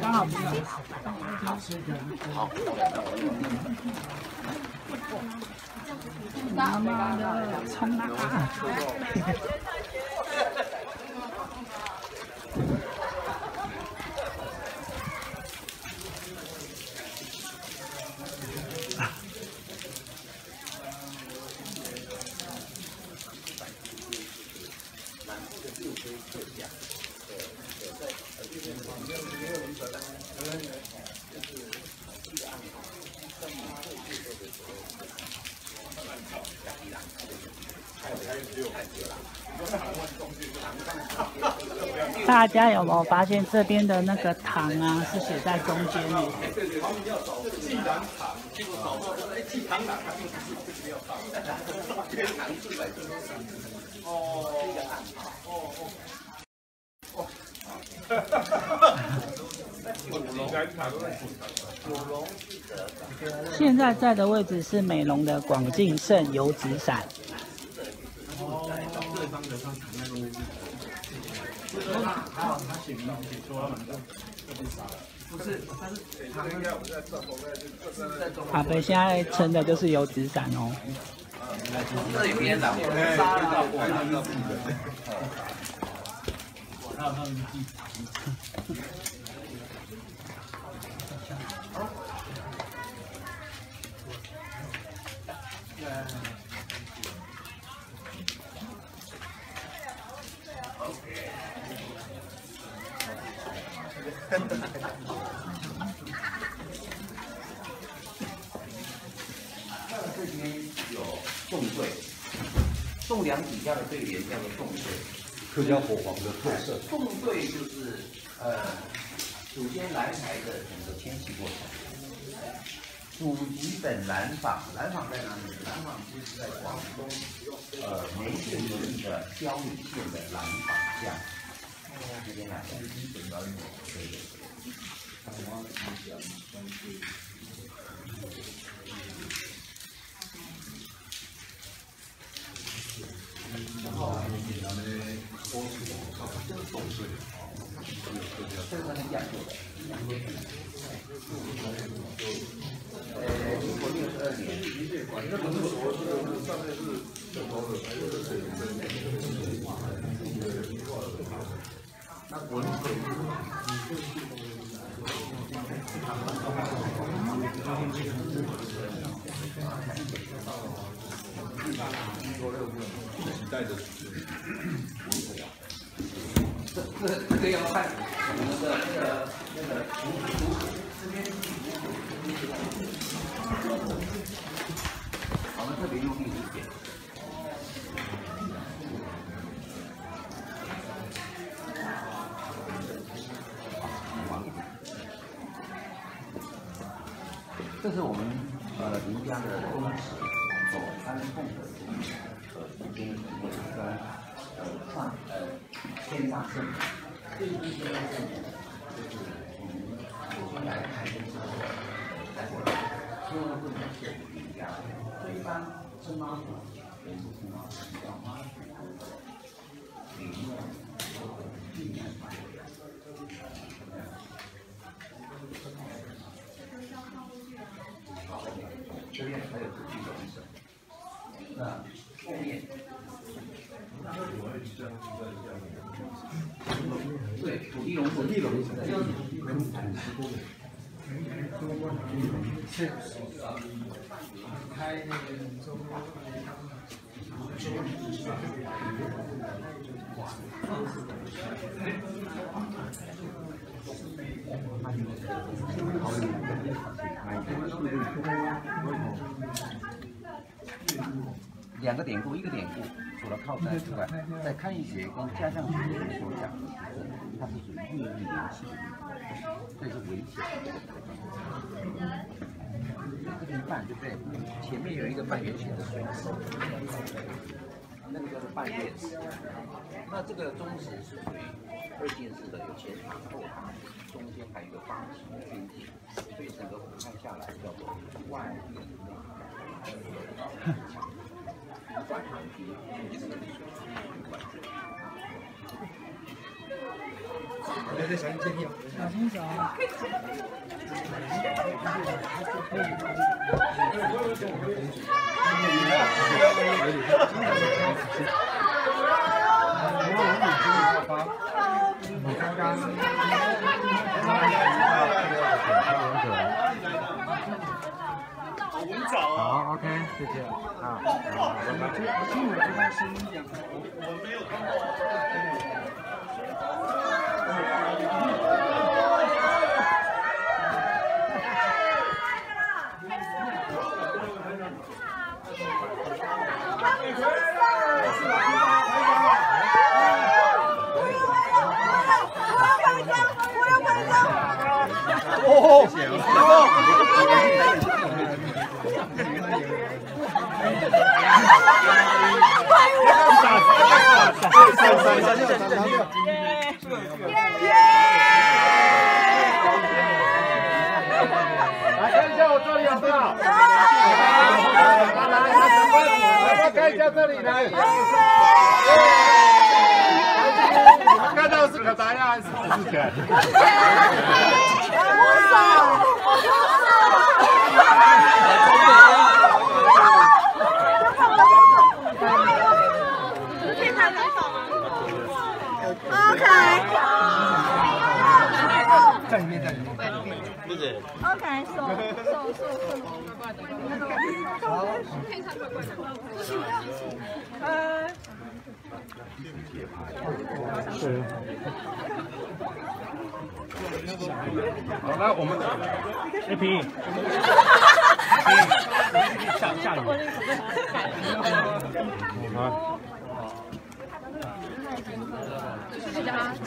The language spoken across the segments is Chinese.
刚好。好。妈妈的，葱花！大家有没有发现这边的那个糖啊，是写在中间呢？既然糖，结果找到说，哎，既糖哪它就是这个要放，这个糖是来自哦，这个暗号，哦哦，哦，哈哈哈哈哈！现在在的位置是美容的广进盛油纸伞。哦，对方的他藏在那边。还好他写名字写错了，就被杀了。不是，他是他应该我们在这后面就在中。阿北现在撑的就是油纸伞哦。这里边的，杀了我那个记者。我让他们记。栋梁底下的对联叫做栋对，客家火房的特色。栋对就是呃祖先来台的整个迁徙过程。祖籍本南坊，南坊在哪里？南坊就是在广东呃梅县的蕉岭县的兰坊乡。这边来的。对对对。然后简单的多次的操作，这个动水啊，这个很讲究的。呃，民国六十二年，那不是说这个上面是正高的，还是水那滚水。带着，这这这个要看我们的那个那个图图这边，我们特别用力一点。天两个典故一个典故。除了靠山之外，在堪舆学跟家乡学所讲的是，它是属于月日元气的地方，这是危险。这边半对不对？前面有一个半圆形的水池，那个叫做半月池。那这个中池是属于二进式的，有前堂后堂，中间还有一个方形的军体，所以整个俯瞰下来叫做外内墙。对对，小心接地，小心走。好，OK，谢谢。啊，听我这边声音讲，我我没有看到。哦，谢来看一下我这里有多少？来来来，来看一下这里来。看到是可达鸭还是四在里面，在里面。不是。OK，手手手手。好。是。好，来我们的 A P。下下雨。好。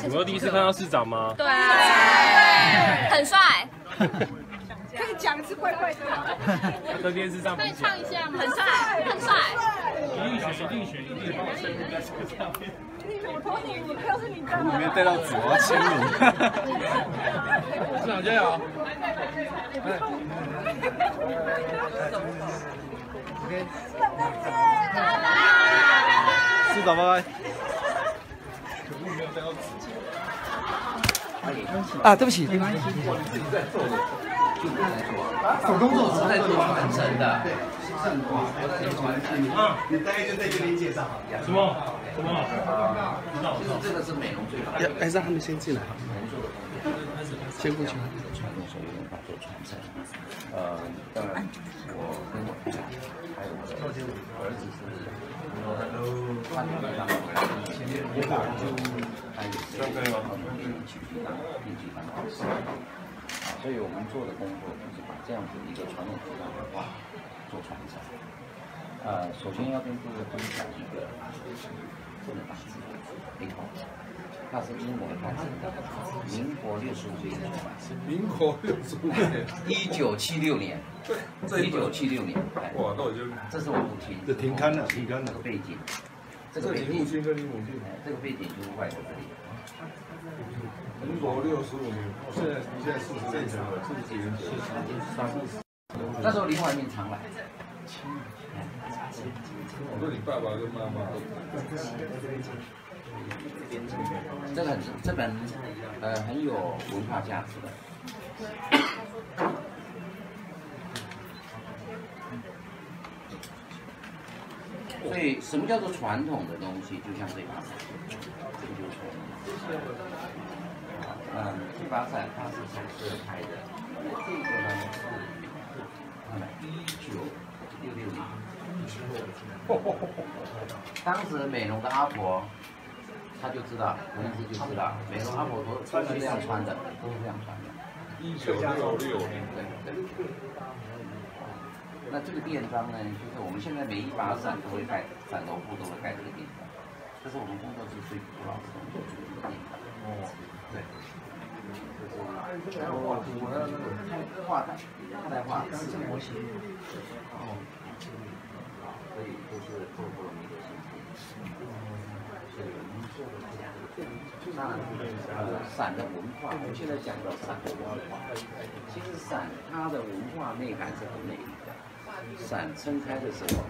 你们第一次看到市长吗？对啊，很帅。可以讲一次怪怪的。在电视上可以唱一下吗？很帅，很帅。一定选，一定选，一定选。我投你，我票是你的。里面带到纸，我要签名。市长加油！OK。市长拜拜。啊，对不起，没关系。自己在做的，就不能做。手工做是在做传承的，对，正挂，可以传承。嗯，你大概就在这边介绍。什么？什么？就是这个是美容最好的。要还是让他们先进来。先过去。传统手艺文化做传承。呃，当然，我跟我太太还有我的儿子是，啊，所以我们做的工作就是把这样子一个传统文化做传承。呃，首先要跟各位分享一个这个大字，没错，它是英国的大字，民国六十五年。民国六十五年，一九七六年，对一九七六年，哎，哇，那我就这是我母亲，这停刊了，停刊了这个。背景，这个这背景，你父亲跟你母亲，哎，这个背景就是外国这里。民国六十五年，现在你现在四十年了，四十几年前，三十。那时候林怀民常来，我说你爸爸跟妈妈，这个很这本呃很有文化价值的。所以，什么叫做传统的东西？就像这把伞，这个就是传统。嗯，这把伞它是从这开的，这个呢是看来一九六六年。当时美容的阿婆，她就知道，文师就知道，美容阿婆都都是这样穿的，都是这样穿的。一九六六年，对对。那这个店章呢，就是我们现在每一把伞都会盖，伞头部都会盖这个店章，这是我们工作室最古老的工作室的店章。哦，对。然后我我要那个画的，他来画是模型，然后所以都是做过那个形体。所以我们做的这样，那呃伞的文化，我们现在讲到伞的文化，其实伞它的文化内涵是很美丽的。伞撑开的时候，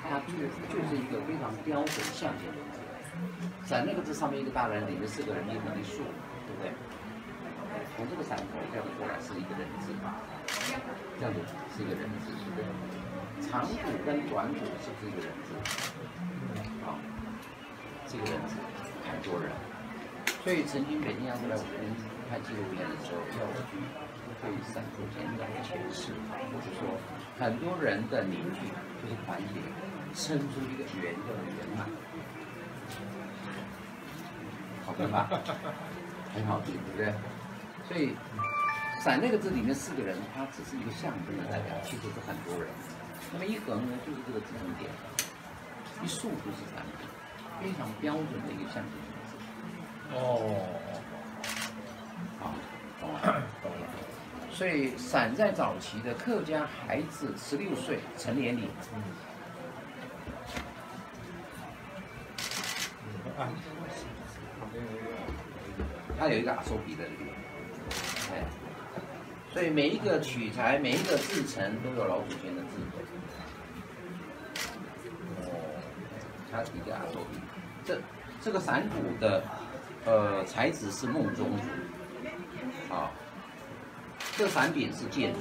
它就就是一个非常标准象限的一个伞那个字上面一个大人，里面四个人，一横一竖，对不对？从这个伞头这样子过来是一个人字，这样子是一个人字，对不对？长骨跟短骨是不是一个人字？好，这个人字很多人，所以曾经北京央视来我这边拍纪录片的时候，要我去对伞做简短的诠释，就是说很多人的凝聚就是团结，生出一个圆的圆满。好看吧？很好听，对不对？所以“伞”那个字里面四个人，它只是一个象征的代表，其实是很多人。那么一横呢，就是这个支撑点；一竖就是伞，非常标准的一个象征形式。哦，好，懂了，懂了。所以伞在早期的客家孩子十六岁成年礼，他有一个阿手笔的所以每一个取材、每一个制成都有老祖先的智慧。哦，它一个阿手笔，这这个伞骨的呃材质是梦中竹，啊，这个伞柄是剑竹，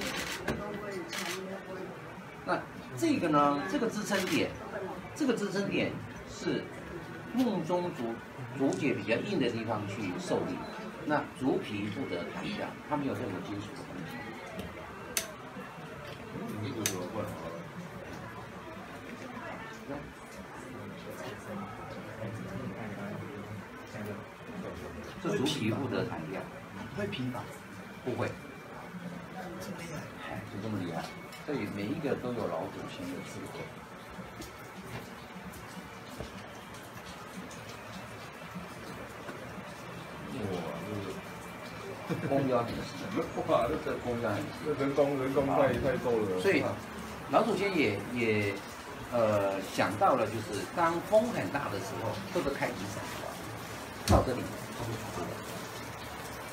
那这个呢？这个支撑点，这个支撑点是梦中竹竹节比较硬的地方去受力，那竹皮不得砍掉，它没有任何金属的东西。这竹皮不得砍掉，会平吧？不会，这么厉害？哎，就这么厉害。所以每一个都有老祖先的智慧。哇，这个功要很细，哇，这个功要很人工人工太太多了。所以老祖先也也呃想到了，就是当风很大的时候，这个太极伞到这里它会卡住的，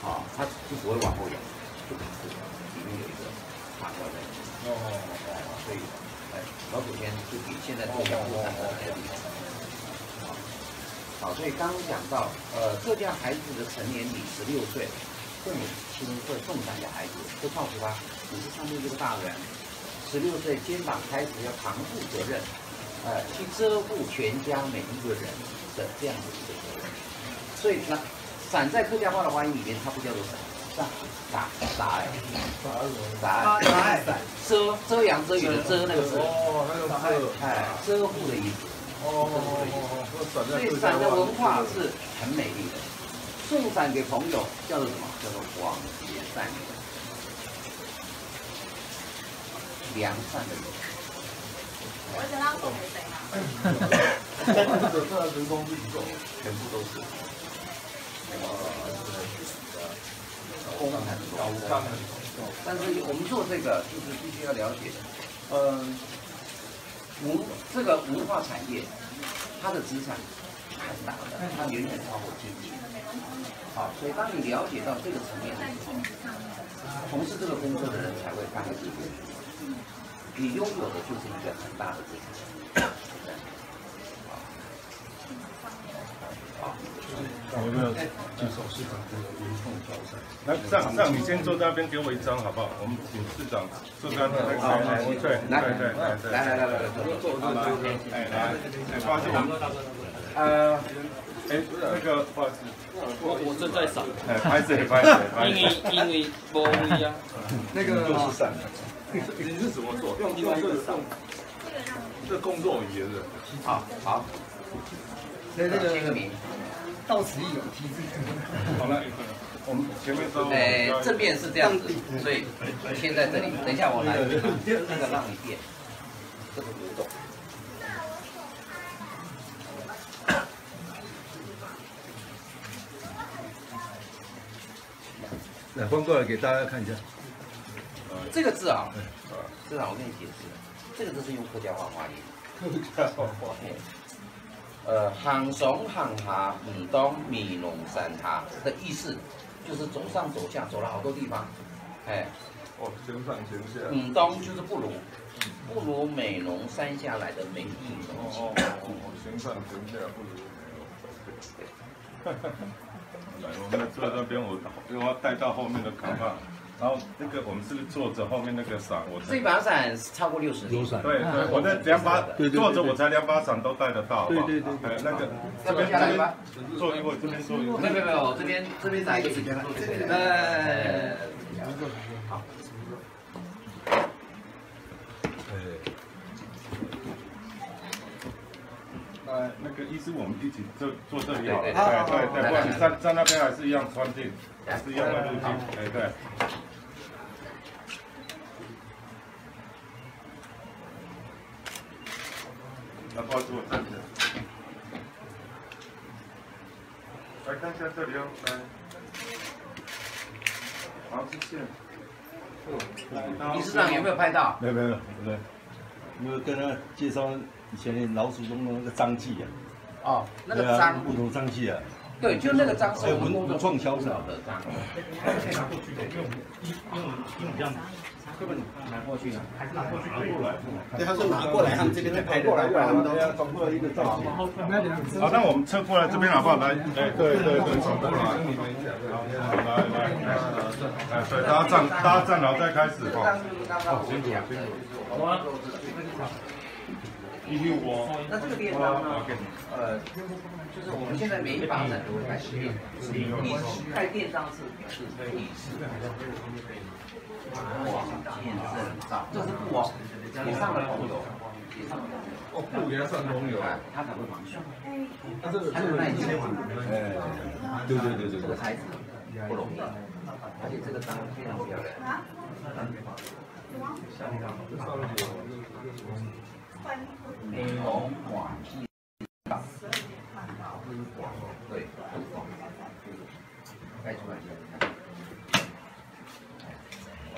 啊，它就不会往后仰，就卡住了，里面有一个卡掉在里面。哦哎，所以哎，老祖先就比现在做养护伞的还厉害。好，所以刚刚讲到，呃，各家孩子的成年礼十六岁，父母亲会送上给孩子，会告诉他，你是上面这个大人，十六岁肩膀开始要扛负责任，呃，去遮护全家每一个人的这样的一个责任。所以呢，伞在客家话的发音里面，它不叫做伞，伞打打哎，打哎，遮遮阳遮雨的遮那个遮，哦，还有这个哎，遮护的意思。哦哦哦，那伞所以伞的文化是很美丽的。送伞给朋友叫做什么？叫做广结善缘，良善的人。我想要送给谁啊？这个这人工自己做，全部都是。工很高干很高。但是我们做这个就是必须要了解的，嗯，文这个文化产业，它的资产很大的，它远远超过经济。好，所以当你了解到这个层面的时候，从事这个工作的人才会发挥自己。你拥有的就是一个很大的资产。好，有没有接受市长的原创挑战？来，这样这样，你先坐那边给我一张好不好？我们请市长坐在那边。好对对来对。来来来来来，坐坐坐。哎来，哎，发现我们呃，哎那个不好意思，我我正在扫，哎，拍谁拍谁拍因为。因为无位啊，那个就是伞，你是怎么做？用用这个用这工作椅是？好好，那那个签个名。到此一游，题字。好了，我们前面都哎，正面是这样子，所以先在这里。等一下我来，这个让你变，这个古董。来翻过来给大家看一下。这个字啊，市长我跟你解释，这个字是用客家话发音。哎呃，行上行下，唔当米龙山下的意思，就是走上走下，走了好多地方。哎，哦，行上行下。唔当就是不如，不如美龙山下来的美意哦。哦哦，行上行下不如没有。来，我们坐在那边，我我要带到后面的卡帕，然后那个我们是不是坐着后面那个伞？我这把伞超过六十年，对对，我那两把坐着我才两把伞都带得到，对对对，哎，那个这边这边坐一会，这边坐一会，没有没有没有，这边这边哪一个时间坐。这边？呃，好。呃，那个医师，我们一起坐坐这里好了，对对对，不然你站站那边还是一样穿进，还是一样的路径，哎对。那抱住我站起来，来看一下这里哦，来，好，谢谢。理事长有没有拍到？没有没有没有，没有跟他介绍以前老祖宗的那个章记啊，哦，那个脏啊章，木头章记啊，对，就那个章是还有我们文文创销的，的章。这个拿过去，还是拿过去？对，他说拿过来，他们这边再拍过来，过来他们都要转过来一个照片。好，那我们侧过来这边好不好？来，哎，对对对，走过来，来来来，哎，对，大家站，大家站好再开始哈。好，辛苦了，辛苦了。好啊。一六五。那这个电章呢？呃，就是我们现在每一把伞都会开始练，你开电商是是笔试，哇，验证照，这是布哦，你上了红油，也上了红油。哦，布也要上红油。它才会防水，他这个它的耐久，哎，对对对对对，这个材质不容易，而且这个章非常漂亮。美容广记对，盖出来就看。哦，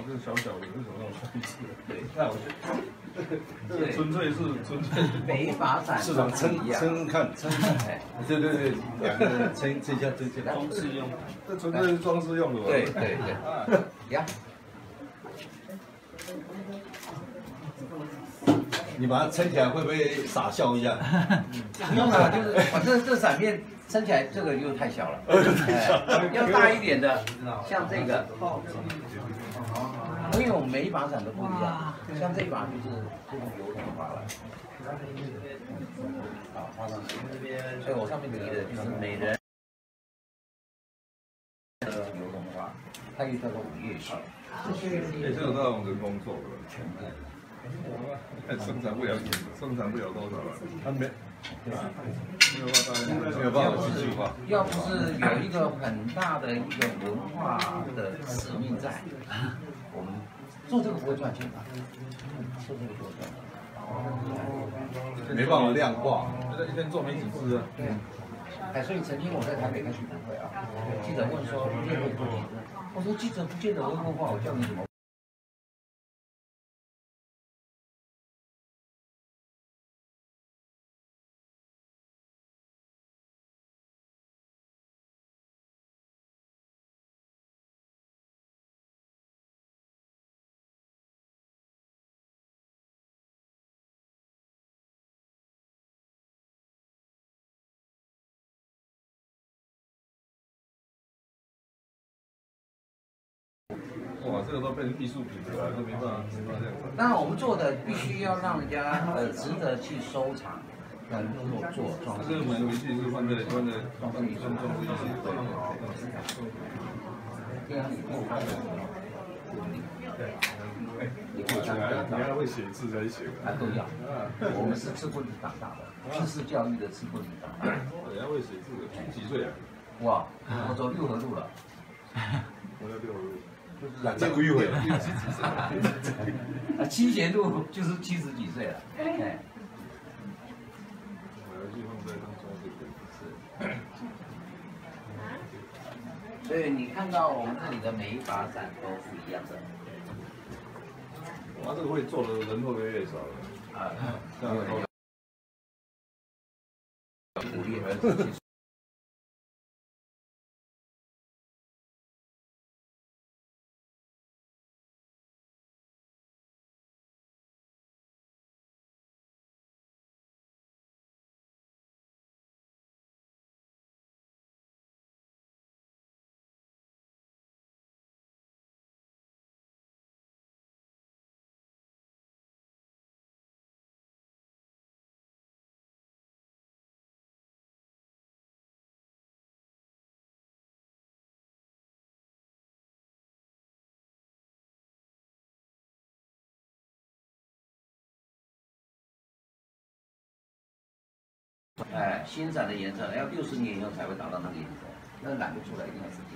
这小小的，为什么那么细致？对，那我这个纯粹是纯粹。每一把伞市场称一样，称看称看，对对对，两个人称这下这下，装饰用，这纯粹是装饰用的吧？对对对，呀，你把它撑起来会不会傻笑一下？不用了，就是反正这伞片撑起来，这个又太小了，哎要大一点的，像这个，因为我们每一把伞都不一样，像这把就是这种油桐花了，好，画上去，所以我上面提的就是美人的油桐花，它又叫做五叶雪。哎，这个都要用人工做的，哎，生产不了，生产不了多少了，他没没有办法，没有办法去计划。要不是有一个很大的一个文化的使命在，我们做这个不会赚钱的，做这个不会赚钱。没办法量化，一天做没几次啊。对，哎，所以曾经我在台北开学会啊，记者问说你也会做几只？我说记者不见得会问话，我叫你怎么？这个都变成艺术品了，这没办法，没办法这样子。当然我们做的必须要让人家呃值得去收藏，呃做做装饰这。个门回去是放在放在放在装装饰艺术对。这样你可以看得你可以看你还得你还会写字才行啊都要，我们是吃棍子长大的，知识教育的吃棍子长大的。人家会写字的，几岁啊？哇，我走六合路了，我在六路。染这归回了。啊，七贤路就是七十几岁了，哎。所以你看到我们这里的每一把伞都是一样的，哇，这个会做的人会不会越少了？啊，这样以后鼓励儿子去哎，新伞的颜色要六十年以后才会达到那个颜色，那染不出来一定要时间。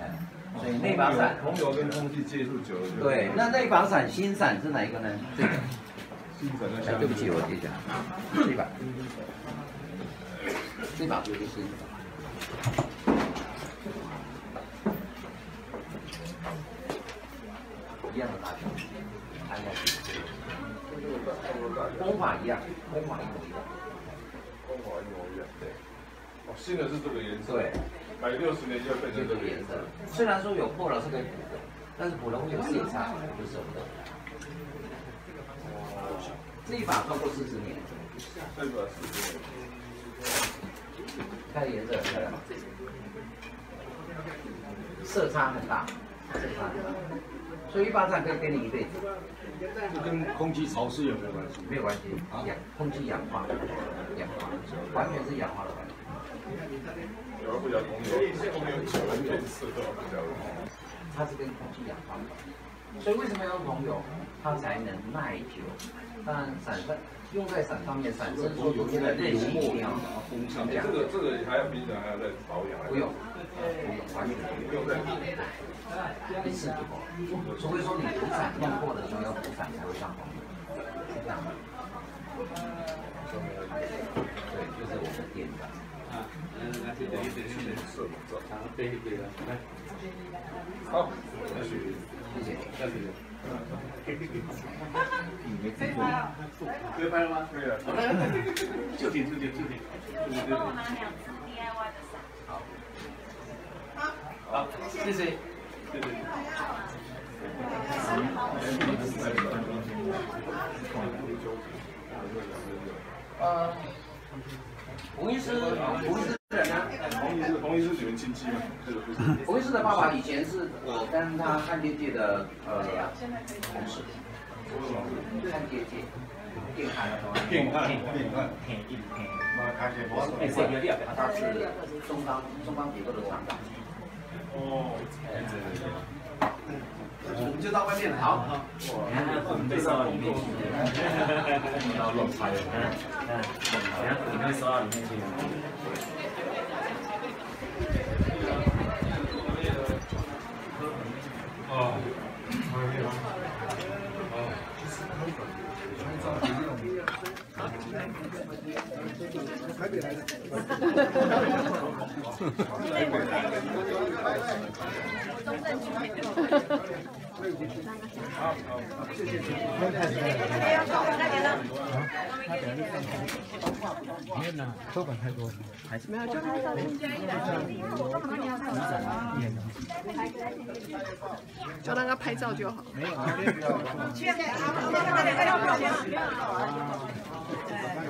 哎，所以那把伞，红油跟空气接触久了对，那那把伞新伞是哪一个呢？这个。新粉的哎，对不起，我接下来这把，这把就是。一样的大小，按下去，工法一样，工法一模一样。光滑一模一样。对。哦，新的是这个颜色。对。买六十年就要变成这个颜色。虽然说有破了是可以补的，但是补了会有色差，就舍不得。这一把超过四十年，这个是。看颜色很漂亮吗？色差很大，色差很大，所以一巴掌可以给你一辈子，这跟空气潮湿有没有关系？没有关系。氧空气氧化，氧化，完全是氧化的关系。有人不讲红油，红油久了变色都不讲。它是跟空气氧化的。所以为什么要用红油？它才能耐久。当然，伞上用在伞上面，伞伸缩中间的韧性一定要风箱，这个这个还要冰着，还要再保养。不用，不用，完全不用。不用再一次就够了，除非说你补伞用过的时候要补伞才会上红油，是这样的。对，就是我们店长的。好，继续。谢谢。可以拍了吗？可以了。就点就点就点。帮我拿两只 DIY 的伞。好，好，谢谢。谢谢。呃，洪医师，洪医师是？医师，洪医师你们亲戚吗？这个不是。洪医师的爸爸以前是我跟他汉街界的呃同事，汉街界，电焊电焊电焊。他是中钢中钢铁构的厂长。哦。我们就到外面了，好。你看那粉被收到里面去，然后乱拍，嗯嗯，然后粉被收到里面去。 어. 哦。就让他拍照就好。那个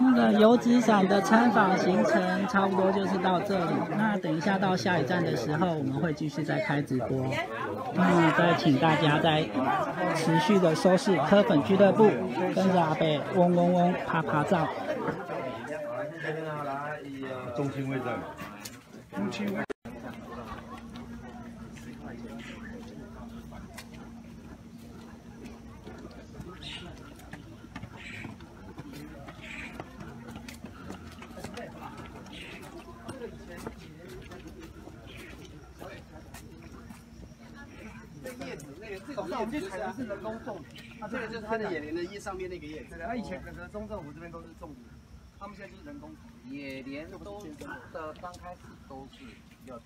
那个油纸伞的参访行程差不多就是到这里。那等一下到下一站的时候，我们会继续再开直播。那再请大家再持续的收视科粉俱乐部，跟着阿贝嗡嗡嗡啪啪照。中心位在哪？中心位。叶子，那个这个我们人工种的，它这个就是它的野莲的叶上面那个叶子。它以前整个中政府这边都是种的，他们现在就是人工采。野莲都的刚开始都是要去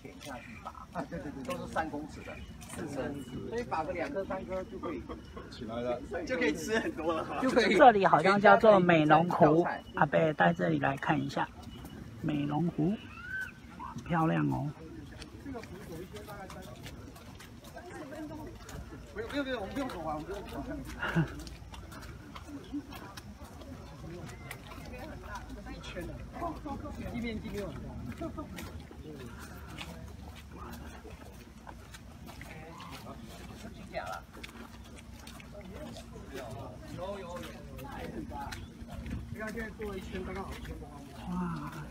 潜下去拔，啊，对对对，都是三公尺的，四升，所以拔个两颗三颗就可以起来了，就可以吃很多了。就可以。这里好像叫做美容湖，阿贝带这里来看一下，美容湖，很漂亮哦。不用不用不用，我们。不用说话，我们。不用说话。这边很大，走一圈呢。一边这边。哈哈。哎，好了，不许讲了。有有有有。太大。你看，现在走一圈刚刚好，圈不。哇。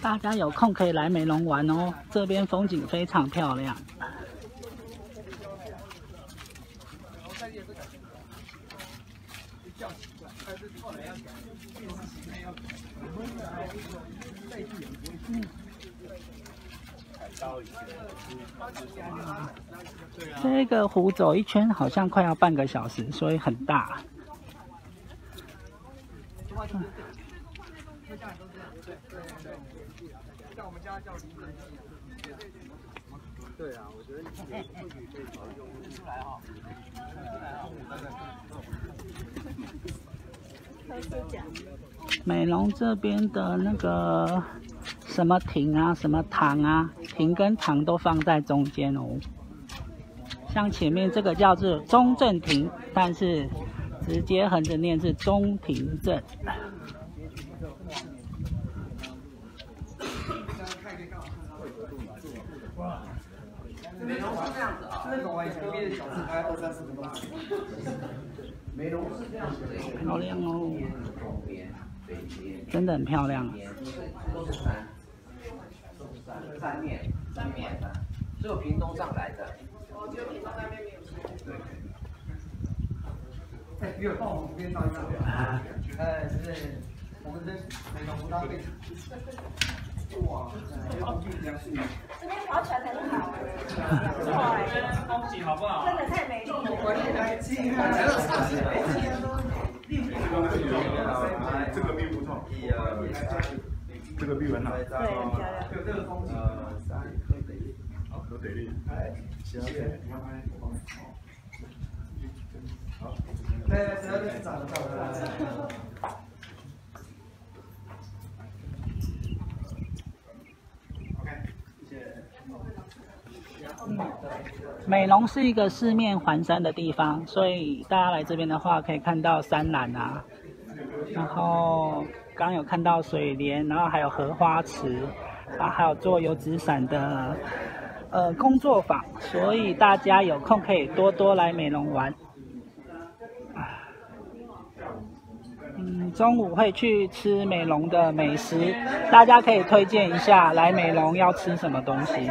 大家有空可以来美容玩哦，这边风景非常漂亮。这个湖走一圈好像快要半个小时，所以很大。嗯叫林人对啊，我觉得你或许可以用出来哈。美容这边的那个什么亭啊，什么堂啊，亭跟堂都放在中间哦。像前面这个叫做中正亭，但是直接横着念是中庭镇。美容是这样子啊，那个我以前编的小字大概二三十分钟。美容是这样子的，漂亮哦东边、北边，真的很漂亮。都是山，都是山，山面，山面山，只有屏东上来的。哦，只有屏东那边没有。对。哎，比我放我们边上一样。哎，是，我们这美容不搭配。哇，这今天跑起来才好看，太美。了！风好不好？真的太美丽了！这个风景好，这个壁不错，这个壁纹呐，对，很漂亮。呃，山很美丽，好，很美丽。哎，谢谢，你让俺帮忙。好，对，只要你是长得漂亮，哈哈。美容是一个四面环山的地方，所以大家来这边的话，可以看到山岚啊，然后刚有看到水莲，然后还有荷花池，啊，还有做油纸伞的呃工作坊，所以大家有空可以多多来美容玩。嗯，中午会去吃美容的美食，大家可以推荐一下来美容要吃什么东西。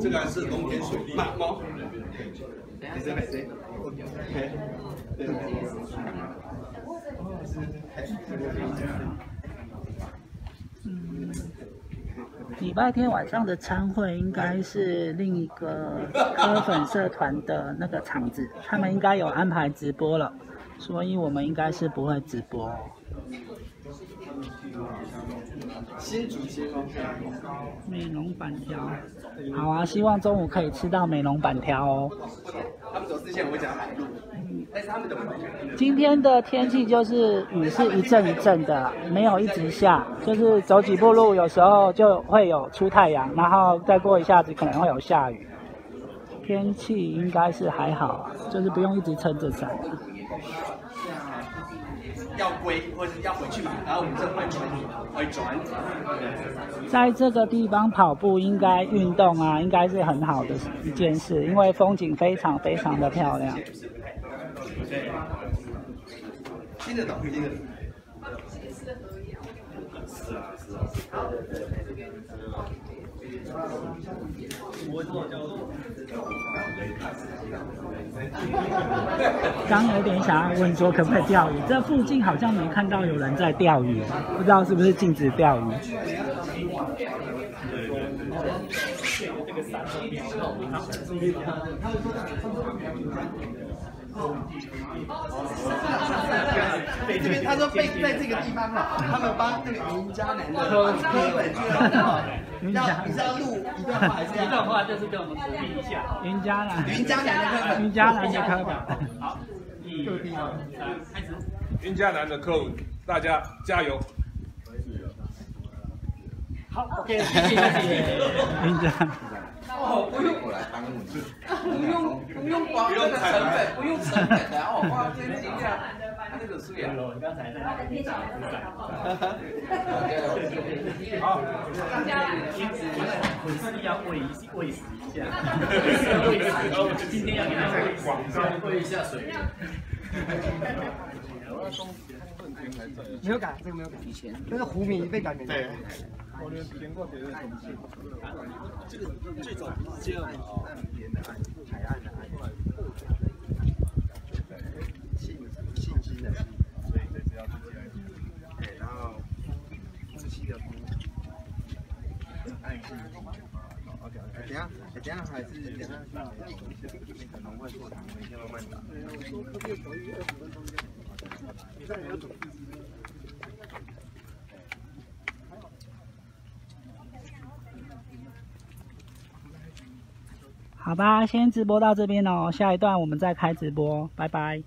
这个是龙田水利。猫。嗯，礼拜天晚上的餐会应该是另一个科粉社团的那个场子，他们应该有安排直播了，所以我们应该是不会直播。新竹先锋美容板条，好啊，希望中午可以吃到美容板条哦。他们走之前我会讲海路，但是他们怎么今天的天气就是雨是一阵一阵的，没有一直下，就是走几步路，有时候就会有出太阳，然后再过一下子可能会有下雨。天气应该是还好，就是不用一直撑着伞。要归或者要回去嘛，然后我们这会转会转。在这个地方跑步应该运动啊，应该是很好的一件事，因为风景非常非常的漂亮。听得懂，听得懂。刚有点想要问说可不可以钓鱼，这附近好像没看到有人在钓鱼，不知道是不是禁止钓鱼。这边他说被在这个地方哈，他们帮那个云嘉南的科本要你是要录一段话还是一段话就是给我们鼓励一下。云嘉南，云嘉南的课本，云嘉南的课本。好，一、二、三，开始。云嘉南的课文，大家加油。好，OK，谢谢谢谢。云嘉。哦，不用我来帮你，不用不用光这个成本，不用成本的哦，哇，这个这样，那个是呀。刚才在那个地上。好，因此我是要喂喂食一下，喂食，今天要给他喂食，喂一下水。没有改，这个没有改。以前，那个湖名被改名。对。我连连过别的什么姓？这个最早不是这样的啊，沿的岸，海岸的岸，信信息的信，所以这只要是这样。对，然后夫妻的夫，爱是。OK，等下，等下还是等下去可能会错堂，你先慢慢打。好吧，先直播到这边哦，下一段我们再开直播，拜拜。